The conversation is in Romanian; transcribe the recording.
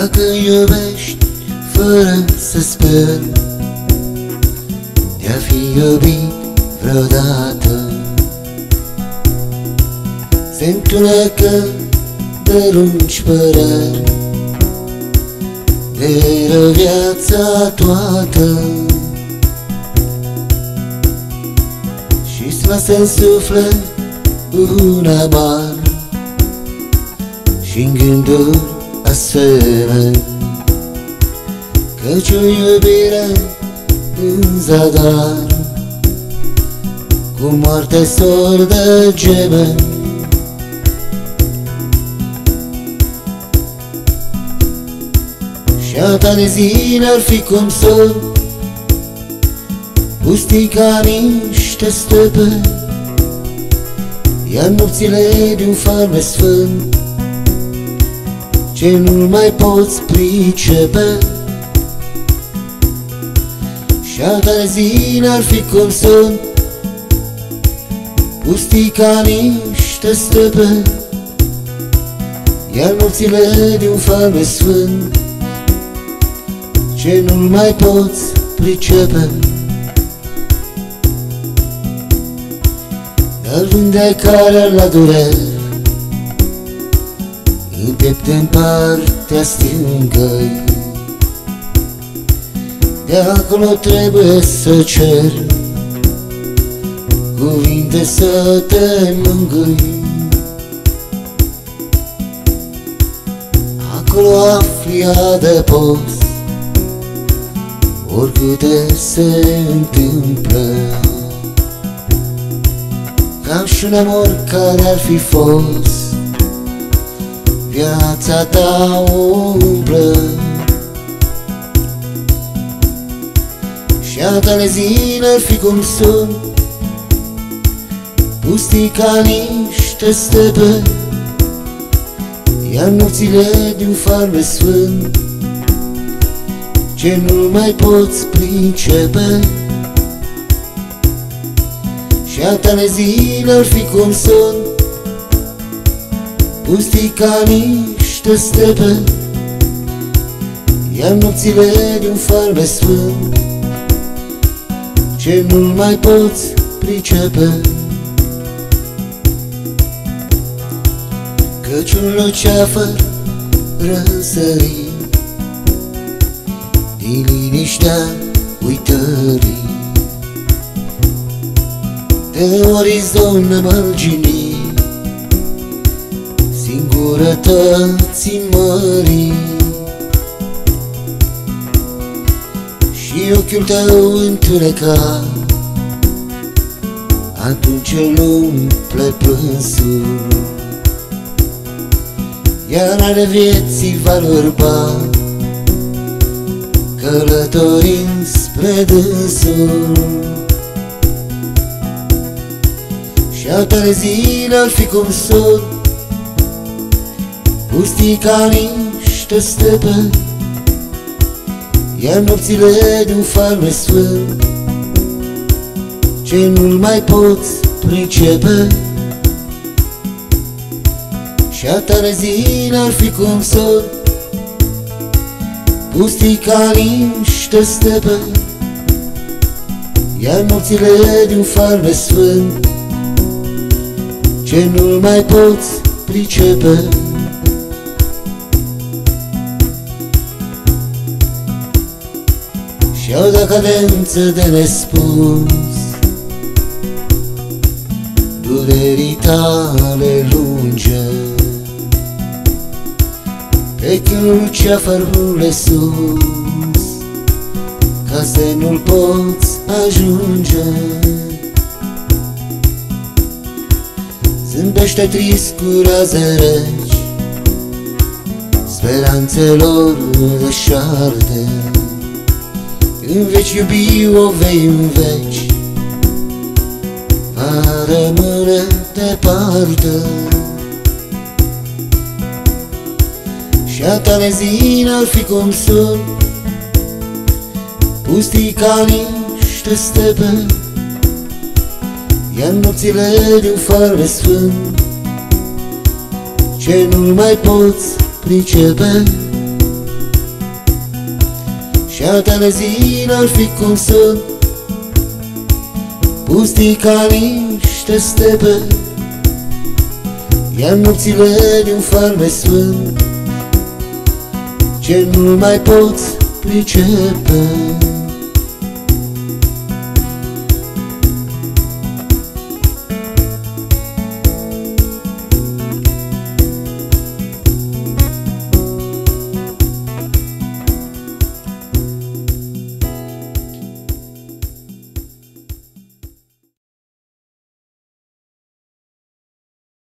Dacă iubești fără să speri De-a fi iubit vreodată. Se întunecă de lungi păreri De rău viața toată. Și-ți lasă în suflet un amar Și-n gânduri asemenea Căci o iubire în zadar Cu moarte sordă geme. Și a ta de zile ar fi cum sol Pustii ca niște stepe Iar nopțile de un farme sfânt Ce nu mai poți pricepe. Și a ta de zile ar fi cum sunt Pustii ca niște stepe Iar nopțile de un farme sfânt Ce nu mai poți pricepe. Dar vindecarea la durere Îndepte în partea stângă De acolo trebuie să cer Cuvinte să te mângâi. Acolo afli adăpost Oricâte se întâmplă. Ca și un amor care ar fi fost Viața ta umplă Și a tale zile ar fi cum sunt. Pustii ca niște stepe Iar nopțile din farme sfânt. Ce nu mai poți pricepe. Și a tale zile ar fi cum sunt Pustii ca niște stepe Iar nopțile din farme sfânt Ce nu mai poți pricepe? Căci un luceafăr răsări Din liniștea uitării. De orizont mărginii Singurătății mării. Și ochiul tău întunecat Atunci îl umple plânsul. Iar ale vieții valori bani. Călătorind spre dânsul. Și a tale zile ar fi cum sunt Pustii ca niște stepe Iar nopțile de un farme sfânt Ce nu-l mai poți pricepe. Și a tale zile ar fi cum sunt Pustii ca niște stepe Iar nopțile din farme sfânt Ce nu mai poți pricepe Și au de cadență de nespus. Durerii tale lunge. Pe când ceafărule sus Ca să nu-l poți ajunge. Zâmbește trist cu raze reci Speranțelor deșarte În veci iubi o vei în veci Va rămâne departe. Și a tale zile ar fi cum sunt. Pustii ca niște stepe. Iar nopțile din farme sfânt. Ce nu mai poți pricepe Și a tale zi n-ar fi cum sunt Pustii ca niște stepe. Iar nopțile din farme sfânt Ce nu mai poți pricepe